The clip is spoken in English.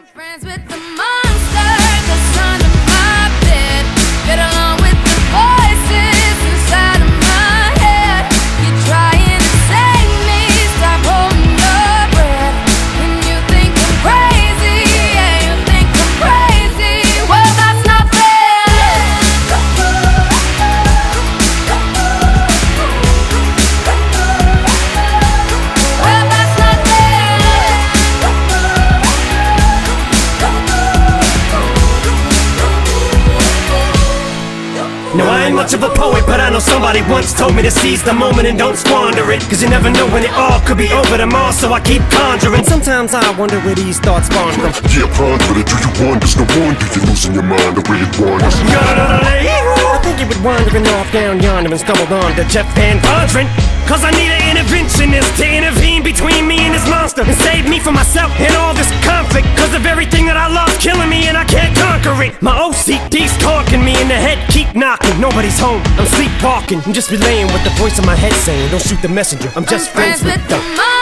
Friends with the monster Now I ain't much of a poet, but I know somebody once told me to seize the moment and don't squander it. Cause you never know when it all could be over tomorrow, so I keep conjuring. Sometimes I wonder where these thoughts spawn from. Yeah, ponder it, do you wonder? No wonder you're losing your mind the way it wanders. I think he was wandering off down yonder and stumbled on to Jeff Van Vonderen. Cause I need an interventionist to intervene between me and this monster And save me from myself and all this conflict. Cause of everything that I love's killing me and I can't conquer it. My OCD's talking me in the head, keep knocking. Nobody's home, I'm sleepwalking. I'm just relaying what the voice in my head saying. Don't shoot the messenger, I'm just I'm friends with the monster